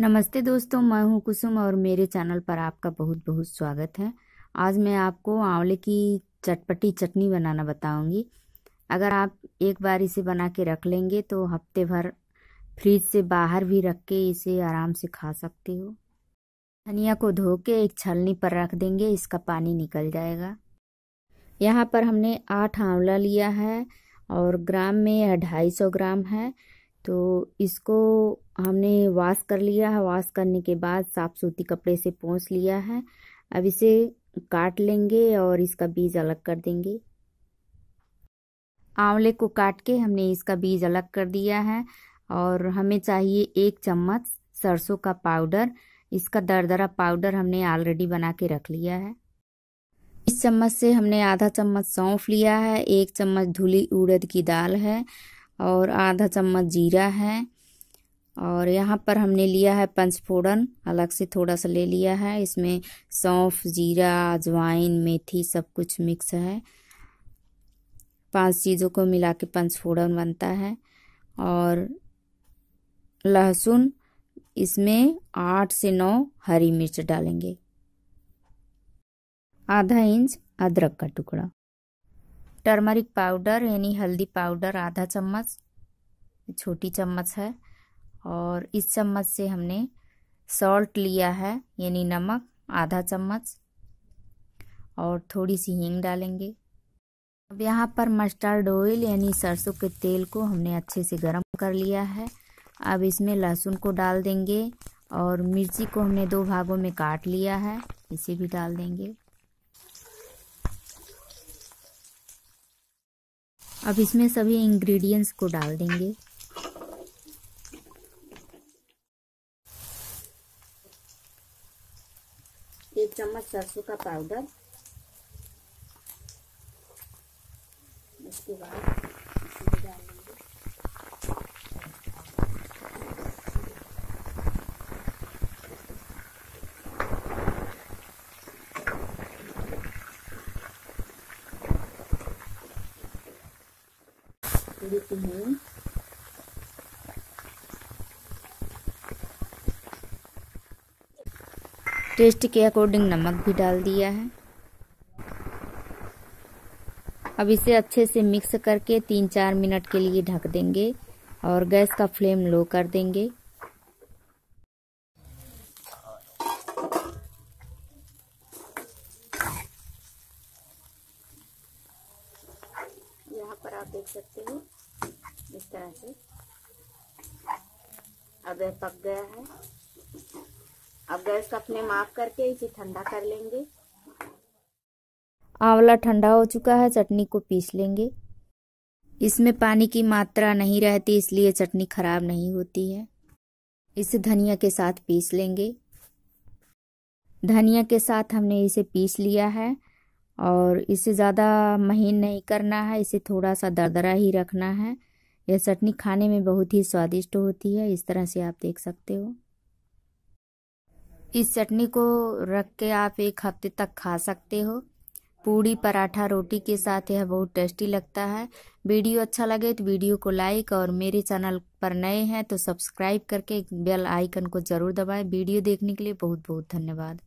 नमस्ते दोस्तों, मैं हूँ कुसुम और मेरे चैनल पर आपका बहुत बहुत स्वागत है। आज मैं आपको आंवले की चटपटी चटनी बनाना बताऊँगी। अगर आप एक बार इसे बना के रख लेंगे तो हफ़्ते भर फ्रिज से बाहर भी रख के इसे आराम से खा सकते हो। धनिया को धो के एक छलनी पर रख देंगे, इसका पानी निकल जाएगा। यहाँ पर हमने आठ आंवला लिया है और ग्राम में यह ढाई सौ ग्राम है। तो इसको हमने वॉश कर लिया है। वॉश करने के बाद साफ़ सूती कपड़े से पोंछ लिया है। अब इसे काट लेंगे और इसका बीज अलग कर देंगे। आंवले को काट के हमने इसका बीज अलग कर दिया है और हमें चाहिए एक चम्मच सरसों का पाउडर। इसका दरदरा पाउडर हमने ऑलरेडी बना के रख लिया है। इस चम्मच से हमने आधा चम्मच सौंफ लिया है। एक चम्मच धुली उड़द की दाल है। और आधा चम्मच जीरा है। और यहाँ पर हमने लिया है पंचफोड़न, अलग से थोड़ा सा ले लिया है। इसमें सौंफ, जीरा, अजवाइन, मेथी सब कुछ मिक्स है। पाँच चीज़ों को मिला के पंचफोड़न बनता है। और लहसुन, इसमें आठ से नौ हरी मिर्च डालेंगे। आधा इंच अदरक का टुकड़ा। टर्मरिक पाउडर यानी हल्दी पाउडर, आधा चम्मच, छोटी चम्मच है। और इस चम्मच से हमने सॉल्ट लिया है, यानी नमक, आधा चम्मच। और थोड़ी सी हींग डालेंगे। अब यहाँ पर मस्टर्ड ऑयल यानी सरसों के तेल को हमने अच्छे से गर्म कर लिया है। अब इसमें लहसुन को डाल देंगे और मिर्ची को हमने दो भागों में काट लिया है, इसे भी डाल देंगे। अब इसमें सभी इंग्रेडिएंट्स को डाल देंगे। एक चम्मच सरसों का पाउडर उसके बाद देती हूँ टेस्ट के अकॉर्डिंग नमक भी डाल दिया है। अब इसे अच्छे से मिक्स करके तीन चार मिनट के लिए ढक देंगे और गैस का फ्लेम लो कर देंगे। यहाँ पर आप देख सकते हो। इस तरह से। अब यह पक गया है। अब गैस अपने माफ़ करके इसे ठंडा कर लेंगे। आंवला ठंडा हो चुका है, चटनी को पीस लेंगे। इसमें पानी की मात्रा नहीं रहती, इसलिए चटनी खराब नहीं होती है। इसे धनिया के साथ पीस लेंगे। धनिया के साथ हमने इसे पीस लिया है, और इसे ज़्यादा महीन नहीं करना है, इसे थोड़ा सा दरदरा ही रखना है। यह चटनी खाने में बहुत ही स्वादिष्ट होती है, इस तरह से आप देख सकते हो। इस चटनी को रख के आप एक हफ़्ते तक खा सकते हो। पूड़ी पराठा रोटी के साथ यह बहुत टेस्टी लगता है। वीडियो अच्छा लगे तो वीडियो को लाइक और मेरे चैनल पर नए हैं तो सब्सक्राइब करके बेल आइकन को ज़रूर दबाएँ। वीडियो देखने के लिए बहुत बहुत धन्यवाद।